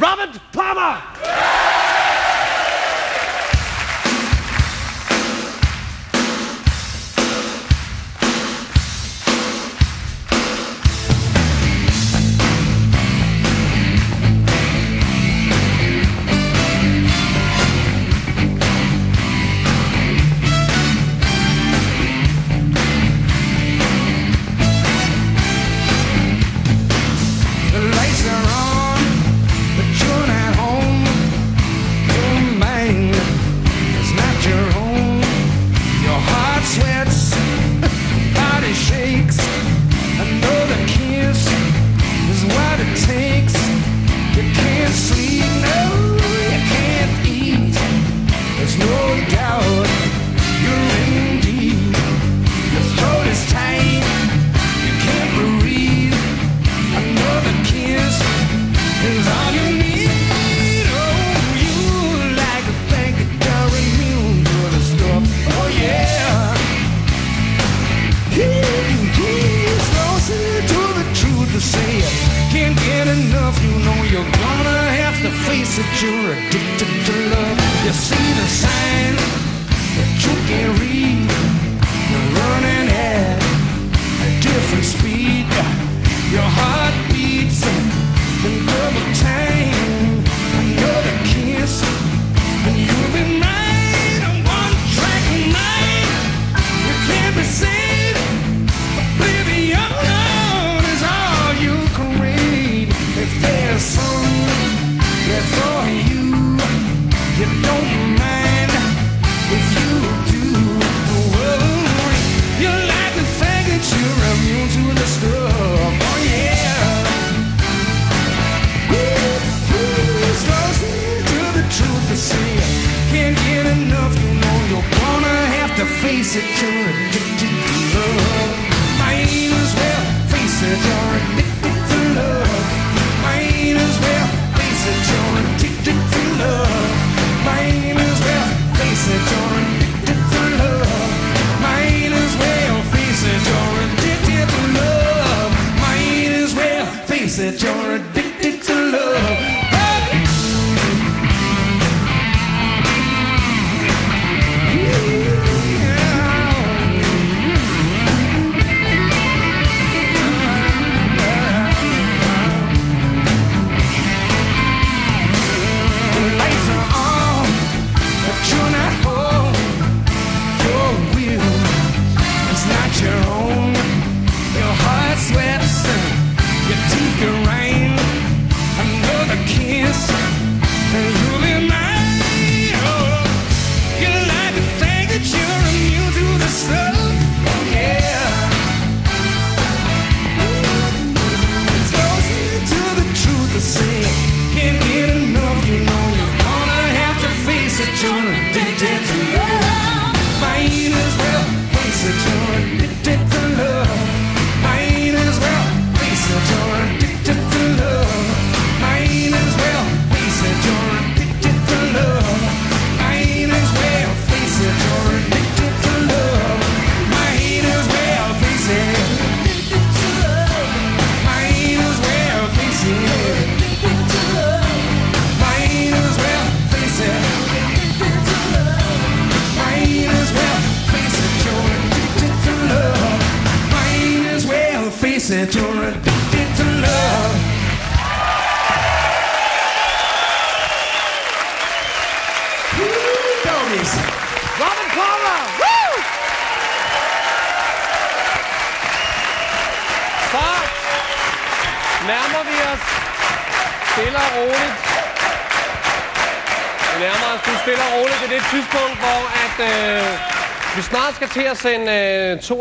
Robert Palmer. that you're addicted to love. You see the sign. face it, you're addicted to love. Might as well face it, you're addicted to love. Might as well face it, you're addicted to love. Might as well face it, you're addicted to love. Might as well face it, you're addicted to love. Might as well face it, you're addicted to love. June, dig, dig, dig. said you're addicted to love. Woo, doggies. Robin Paula, woo! Nærmer vi os stille og roligt. Vi nærmer os nu stille og roligt til det tidspunkt, hvor at, øh, vi snart skal til at sende øh, to